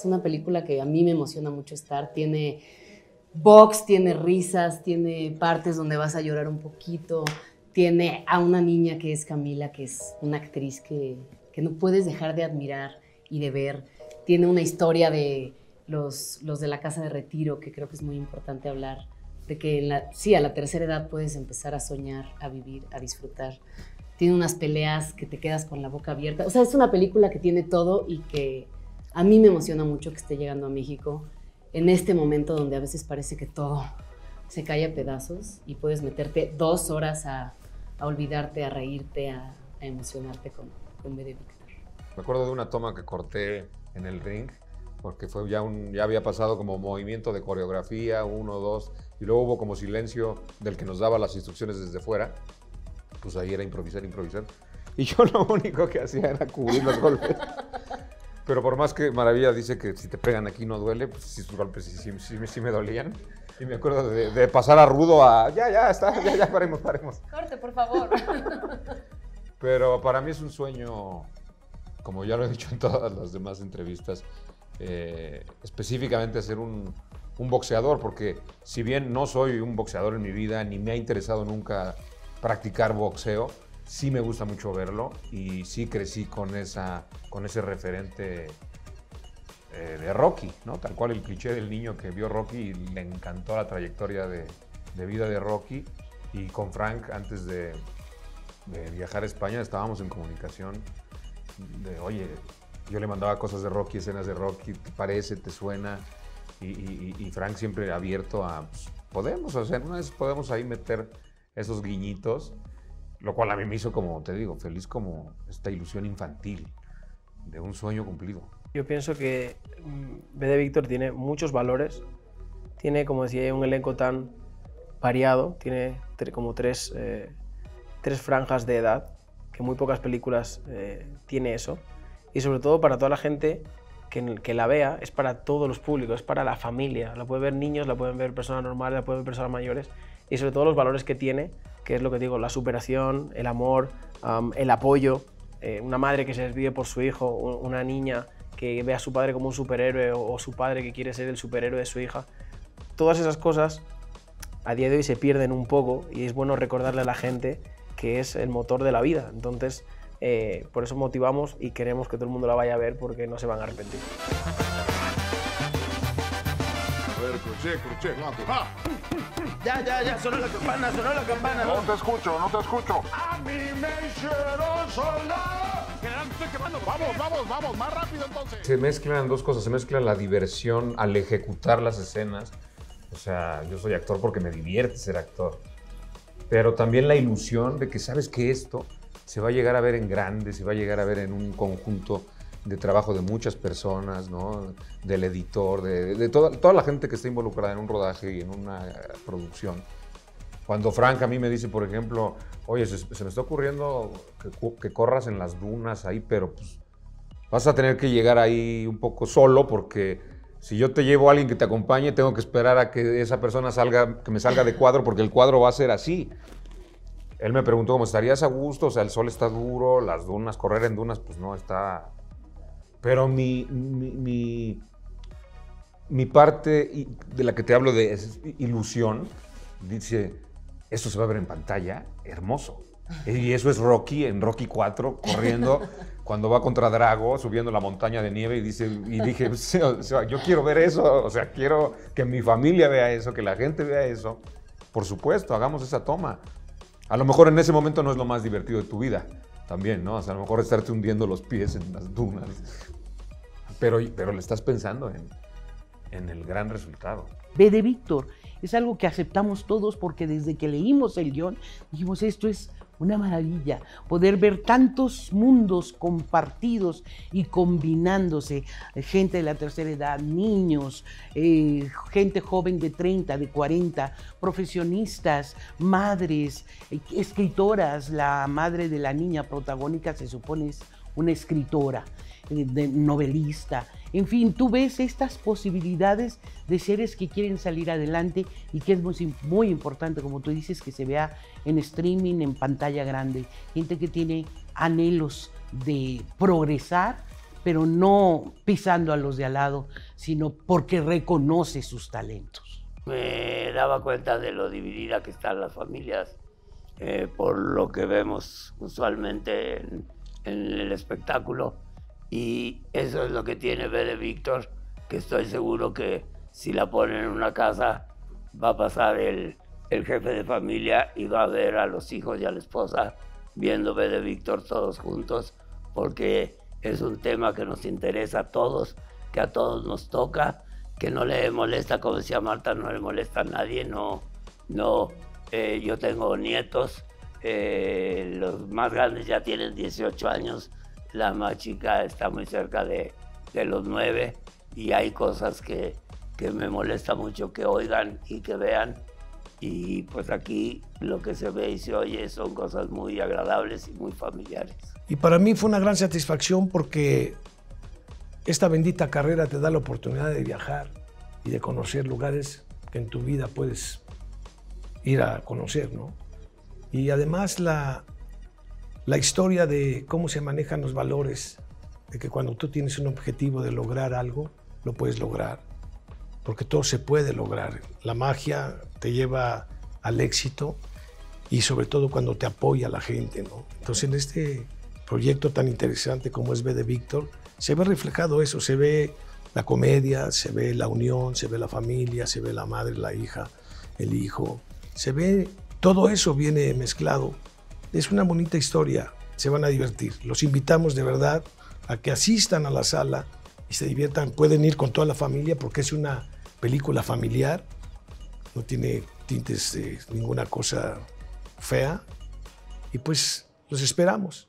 Es una película que a mí me emociona mucho estar. Tiene box, tiene risas, tiene partes donde vas a llorar un poquito. Tiene a una niña que es Camila, que es una actriz que, que no puedes dejar de admirar y de ver. Tiene una historia de los, los de la casa de retiro, que creo que es muy importante hablar, de que en sí, a la tercera edad puedes empezar a soñar, a vivir, a disfrutar. Tiene unas peleas que te quedas con la boca abierta. O sea, es una película que tiene todo y que a mí me emociona mucho que esté llegando a México en este momento donde a veces parece que todo se cae a pedazos y puedes meterte dos horas a, a olvidarte, a reírte, a, a emocionarte con, con B de Víctor. Me acuerdo de una toma que corté en el ring, porque fue ya, un, ya había pasado como movimiento de coreografía, uno, dos, y luego hubo como silencio del que nos daba las instrucciones desde fuera. Pues ahí era improvisar, improvisar. Y yo lo único que hacía era cubrir los golpes. Pero por más que Maravilla dice que si te pegan aquí no duele, pues sí, sus golpes sí, sí, sí, sí me dolían. Y me acuerdo de, de pasar a rudo a, ya, ya, está, ya, ya, paremos, paremos. Corte, por favor. Pero para mí es un sueño, como ya lo he dicho en todas las demás entrevistas, eh, específicamente ser un, un, boxeador, porque si bien no soy un boxeador en mi vida, ni me ha interesado nunca practicar boxeo, sí me gusta mucho verlo y sí crecí con, esa, con ese referente eh, de Rocky, ¿no? Tal cual el cliché del niño que vio Rocky y le encantó la trayectoria de, de vida de Rocky. Y con Frank, antes de, viajar a España, estábamos en comunicación de, oye, yo le mandaba cosas de Rocky, escenas de Rocky, ¿te parece? ¿Te suena? Y, Frank siempre abierto a, pues, podemos, sea, una vez podemos ahí meter esos guiñitos, lo cual a mí me hizo, como te digo, feliz como esta ilusión infantil de un sueño cumplido. Yo pienso que B de Víctor tiene muchos valores, tiene, como decía, un elenco tan variado, tiene como tres, eh, tres franjas de edad, que muy pocas películas eh, tiene eso y sobre todo para toda la gente que, que, la vea, es para todos los públicos, es para la familia. La pueden ver niños, la pueden ver personas normales, la pueden ver personas mayores y sobre todo los valores que tiene, que es lo que digo, la superación, el amor, el apoyo, eh, una madre que se desvive por su hijo, una niña que ve a su padre como un superhéroe o, o su padre que quiere ser el superhéroe de su hija. Todas esas cosas a día de hoy se pierden un poco y es bueno recordarle a la gente que es el motor de la vida. Entonces, eh, por eso motivamos y queremos que todo el mundo la vaya a ver porque no se van a arrepentir. A ver, crochet, crochet. ¡Ah! Ya, ya, ya, sonó la campana, sonó la campana. No te escucho, no te escucho. A mí me hicieron soldado. General, me estoy quemando. Vamos, vamos, vamos, más rápido entonces. Se mezclan dos cosas, se mezcla la diversión al ejecutar las escenas. O sea, yo soy actor porque me divierte ser actor. Pero también la ilusión de que sabes que esto se va a llegar a ver en grande, se va a llegar a ver en un conjunto de trabajo de muchas personas, ¿no? del editor, de, toda, toda, la gente que está involucrada en un rodaje y en una producción. Cuando Frank a mí me dice, por ejemplo, oye, se, se me está ocurriendo que, que, corras en las dunas ahí, pero pues vas a tener que llegar ahí un poco solo porque si yo te llevo a alguien que te acompañe, tengo que esperar a que esa persona salga, que me salga de cuadro porque el cuadro va a ser así. Él me preguntó cómo estarías a gusto, o sea, el sol está duro, las dunas, correr en dunas, pues no está. Pero mi, mi, mi, mi parte de la que te hablo de ilusión, dice, esto se va a ver en pantalla, hermoso. Y eso es Rocky, en Rocky 4, corriendo, cuando va contra Drago, subiendo la montaña de nieve, y, dice, y dije, o sea, yo quiero ver eso, o sea, quiero que mi familia vea eso, que la gente vea eso. Por supuesto, hagamos esa toma. A lo mejor en ese momento no es lo más divertido de tu vida, también, ¿no? O sea, a lo mejor estarte hundiendo los pies en las dunas. Pero, pero le estás pensando en, en el gran resultado. B de Víctor es algo que aceptamos todos porque desde que leímos el guion dijimos esto es una maravilla, poder ver tantos mundos compartidos y combinándose, gente de la tercera edad, niños, eh, gente joven de 30, de 40, profesionistas, madres, eh, escritoras, la madre de la niña protagónica se supone es una escritora, eh, de novelista, en fin, tú ves estas posibilidades de seres que quieren salir adelante y que es muy, importante, como tú dices, que se vea en streaming, en pantalla grande. Gente que tiene anhelos de progresar, pero no pisando a los de al lado, sino porque reconoce sus talentos. Me daba cuenta de lo dividida que están las familias eh, por lo que vemos usualmente en, en el espectáculo. Y eso es lo que tiene B Víctor, que estoy seguro que si la ponen en una casa va a pasar el, el jefe de familia y va a ver a los hijos y a la esposa viendo B Víctor todos juntos, porque es un tema que nos interesa a todos, que a todos nos toca, que no le molesta, como decía Marta, no le molesta a nadie, no, no, eh, yo tengo nietos, eh, los más grandes ya tienen 18 años, la más chica está muy cerca de, de los 9 y hay cosas que, que me molesta mucho que oigan y que vean y pues aquí lo que se ve y se oye son cosas muy agradables y muy familiares. Y para mí fue una gran satisfacción porque esta bendita carrera te da la oportunidad de viajar y de conocer lugares que en tu vida puedes ir a conocer, ¿no? Y además la, la historia de cómo se manejan los valores, de que cuando tú tienes un objetivo de lograr algo, lo puedes lograr, porque todo se puede lograr. La magia te lleva al éxito y sobre todo cuando te apoya la gente, ¿no? Entonces en este proyecto tan interesante como es B de Víctor, se ve reflejado eso, se ve la comedia, se ve la unión, se ve la familia, se ve la madre, la hija, el hijo, se ve, todo eso viene mezclado. Es una bonita historia, se van a divertir. Los invitamos de verdad a que asistan a la sala y se diviertan. Pueden ir con toda la familia porque es una película familiar, no tiene tintes de ninguna cosa fea y pues los esperamos.